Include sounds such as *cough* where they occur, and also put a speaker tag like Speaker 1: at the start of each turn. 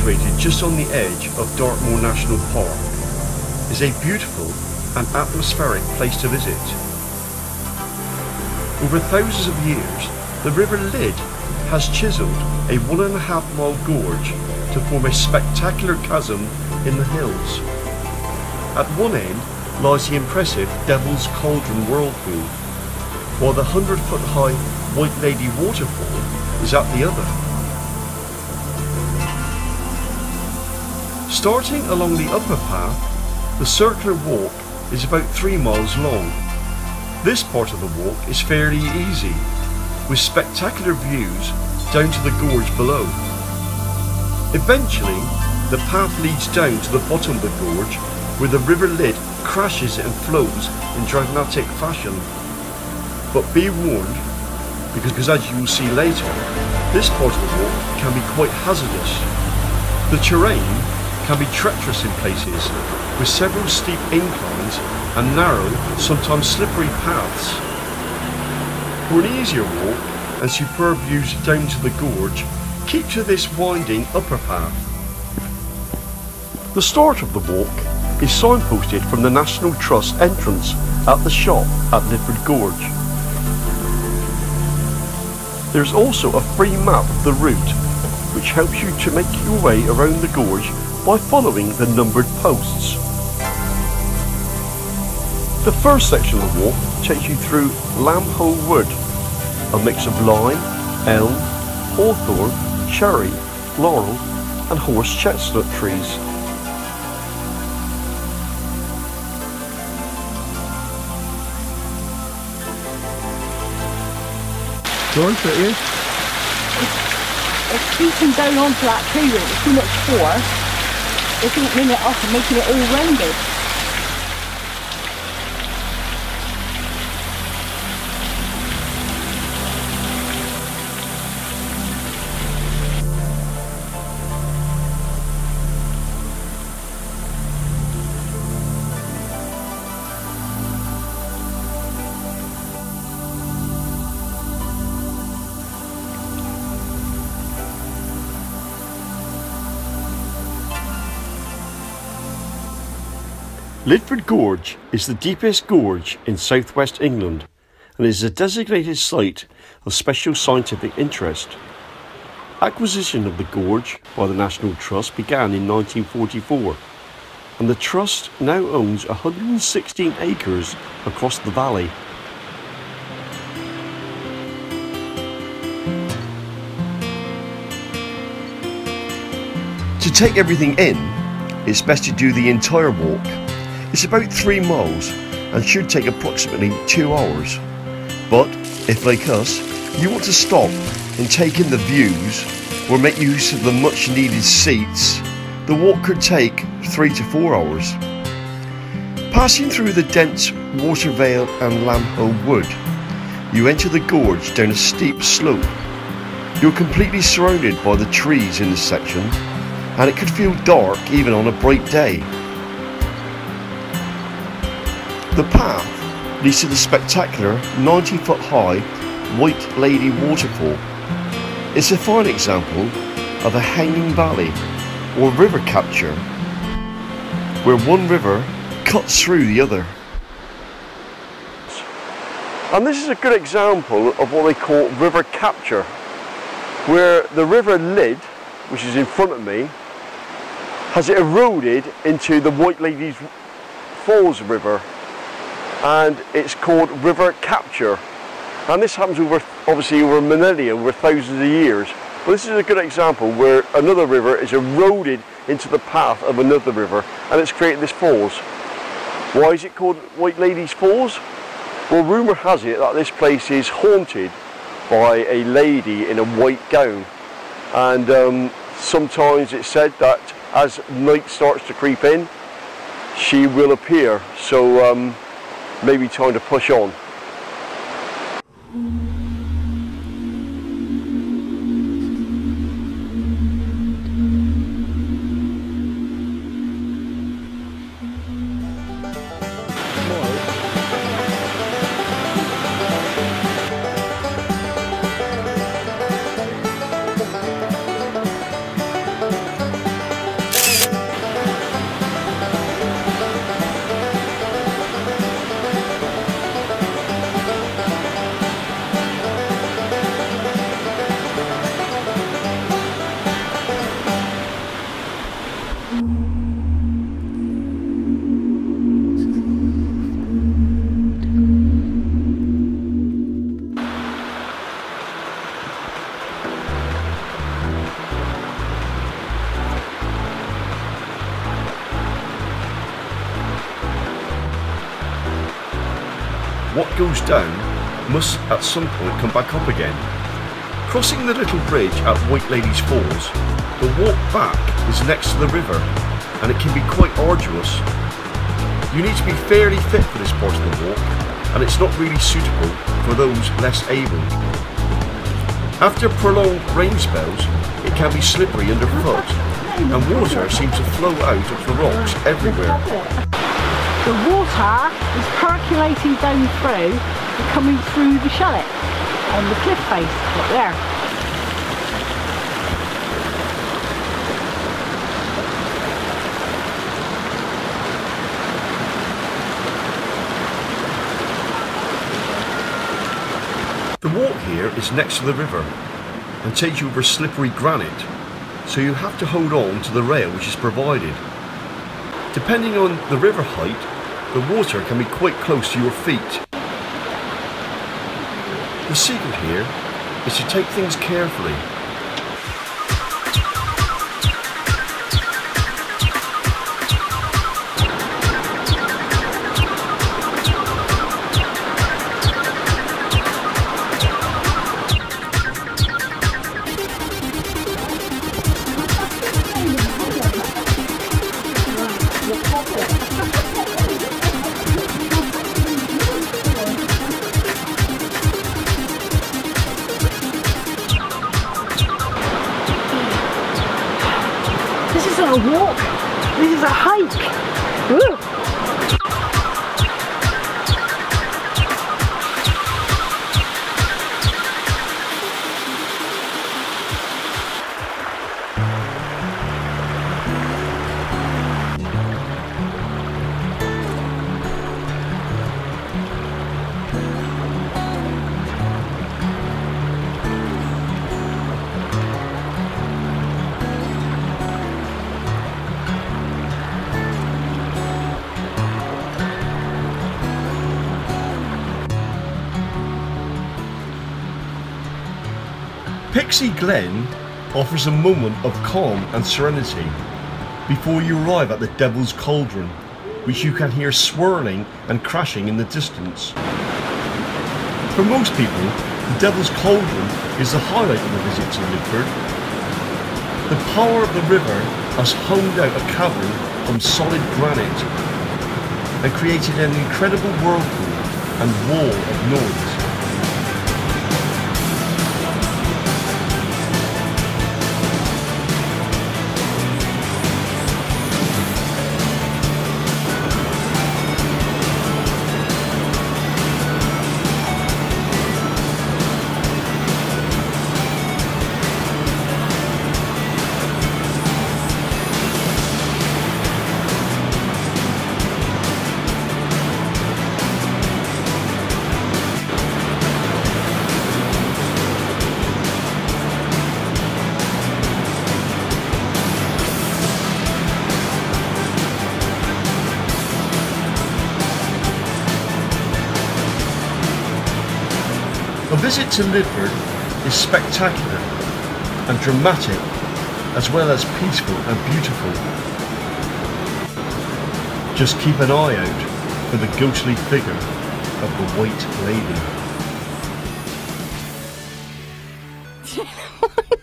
Speaker 1: situated just on the edge of Dartmoor National Park, is a beautiful and atmospheric place to visit. Over thousands of years, the River Lyd has chiselled a one and a half mile gorge to form a spectacular chasm in the hills. At one end lies the impressive Devil's Cauldron Whirlpool, while the 100 foot high White Lady Waterfall is at the other. Starting along the upper path, the circular walk is about 3 miles long. This part of the walk is fairly easy, with spectacular views down to the gorge below. Eventually, the path leads down to the bottom of the gorge where the River Lyd crashes and flows in dramatic fashion. But be warned, because as you will see later, this part of the walk can be quite hazardous. The terrain can be treacherous in places, with several steep inclines and narrow, sometimes slippery paths. For an easier walk and superb views down to the gorge, keep to this winding upper path. The start of the walk is signposted from the National Trust entrance at the shop at Lydford Gorge. There's also a free map of the route which helps you to make your way around the gorge by following the numbered posts. The first section of the walk takes you through Lambhole Wood, a mix of lime, elm, hawthorn, cherry, laurel and horse chestnut trees.
Speaker 2: George, right here?
Speaker 3: It's feeding down onto that tree root with too much force. It's opening it up and making it all rounded.
Speaker 1: Lydford Gorge is the deepest gorge in southwest England and is a designated site of special scientific interest. Acquisition of the gorge by the National Trust began in 1944 and the Trust now owns 116 acres across the valley. To take everything in, it's best to do the entire walk it's about three miles and should take approximately two hours. But if, like us, you want to stop and take in the views or make use of the much needed seats, the walk could take three to four hours. Passing through the dense water vale and Lambhole Wood, you enter the gorge down a steep slope. You're completely surrounded by the trees in this section, and it could feel dark even on a bright day. The path leads to the spectacular 90 foot high White Lady Waterfall. It's a fine example of a hanging valley or river capture where one river cuts through the other. And this is a good example of what they call river capture where the river Lyd, which is in front of me, has eroded into the White Ladies Falls River and it's called river capture. And this happens over, obviously over millennia, over thousands of years. But this is a good example where another river is eroded into the path of another river and it's created this falls. Why is it called White Ladies Falls? Well, rumour has it that this place is haunted by a lady in a white gown. And um, sometimes it's said that as night starts to creep in, she will appear. So um, maybe time to push on. Down must at some point come back up again. Crossing the little bridge at White Ladies Falls, the walk back is next to the river and it can be quite arduous. You need to be fairly fit for this part of the walk and it's not really suitable for those less able. After prolonged rain spells, it can be slippery underfoot and water seems to flow out of the rocks everywhere.
Speaker 3: The water is percolating down through and coming through the chalet on the cliff face up there.
Speaker 1: The walk here is next to the river and takes you over slippery granite, so you have to hold on to the rail which is provided. Depending on the river height, the water can be quite close to your feet. The secret here is to take things carefully.
Speaker 3: Isn't a walk, this is a hike. Woo.
Speaker 1: Pixie Glen offers a moment of calm and serenity before you arrive at the Devil's Cauldron, which you can hear swirling and crashing in the distance. For most people, the Devil's Cauldron is the highlight of the visit to Lydford. The power of the river has honed out a cavern from solid granite and created an incredible whirlpool and wall of noise. A visit to Lydford is spectacular and dramatic as well as peaceful and beautiful. Just keep an eye out for the ghostly figure of the White Lady. *laughs*